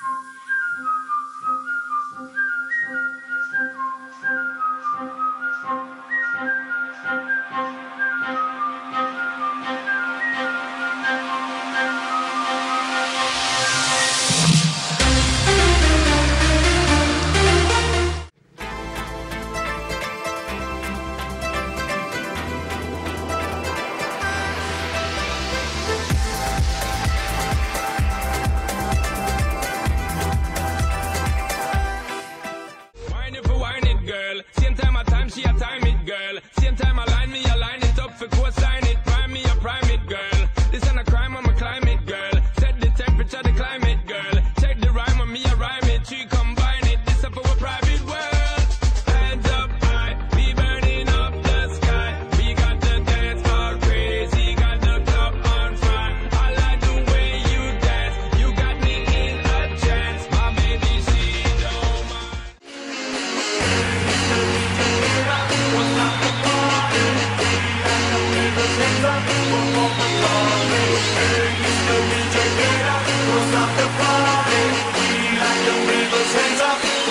you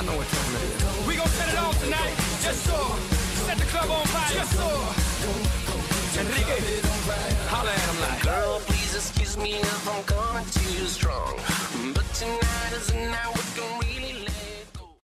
I know what time it is. We gon' set it off tonight, just so. Set the club on fire, just so. Enrique, holla at him like. Girl, please excuse me if I'm coming too strong. But tonight is the night we're gon'